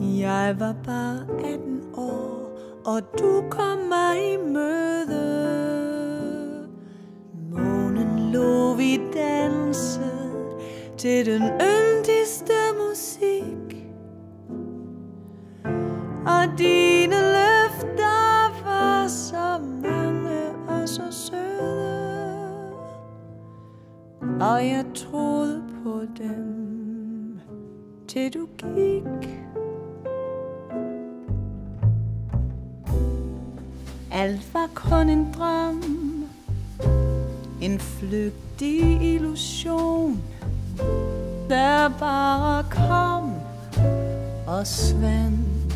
Jeg var bare 18 år, og du kom mig i møde. Månen lå vi dansede til den yndigste musik. Og dine løfter var så mange og så søde. Og jeg troede på dem, til du gik. Alt var kun en drøm. En flygtig illusion Der bare kom og svandt.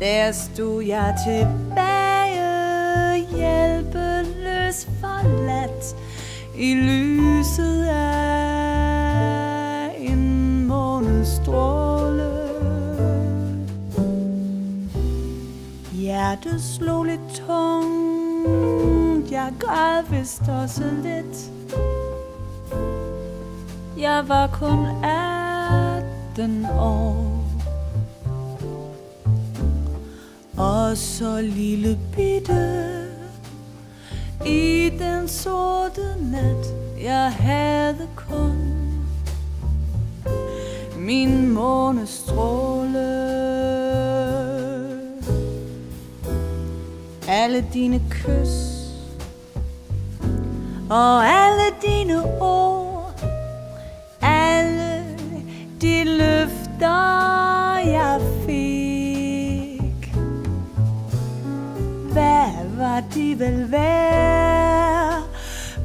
Der stod jeg tilbage Hjælpeløs forladt I lyset Hjertet slog lidt tungt. Jeg græd vist også lidt. Jeg var kun 18 år. Og så lille bitte I den sorte nat Jeg havde kun Min månestråle alle dine kys og alle dine ord, alle de løfter jeg fik. Hvad var de vel værd?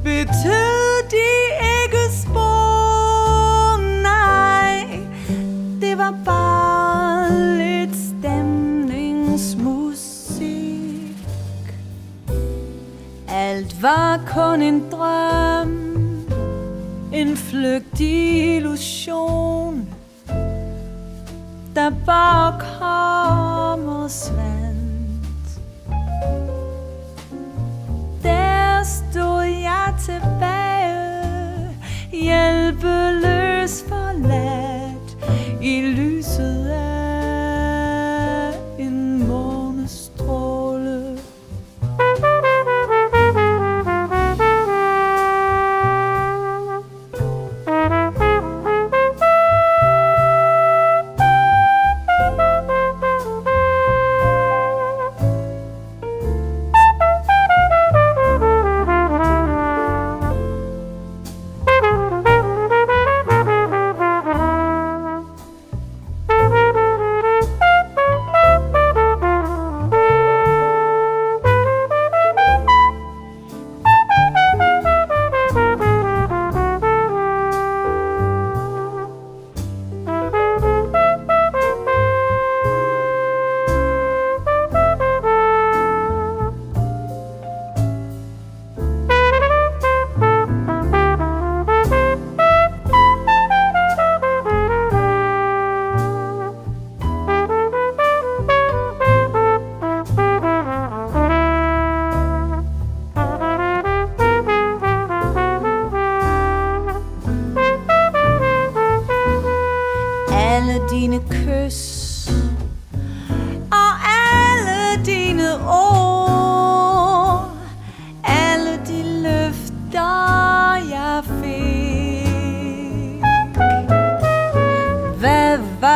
Betød Alt var kun en drøm, en flygtig illusion, der bare kommer og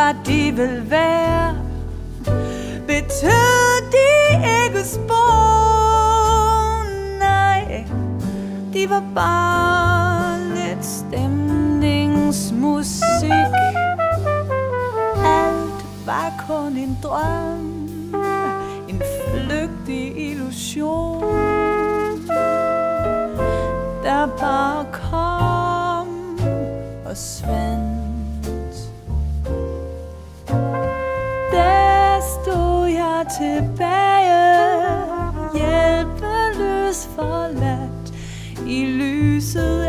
Hvad de vil være. Betød de ikke spor? Nej, de var bare lidt stemningsmusik. Alt var kun en drøm En flygtig illusion. Der bare kom og svandt tilbage. Hjælpeløs forladt I lyset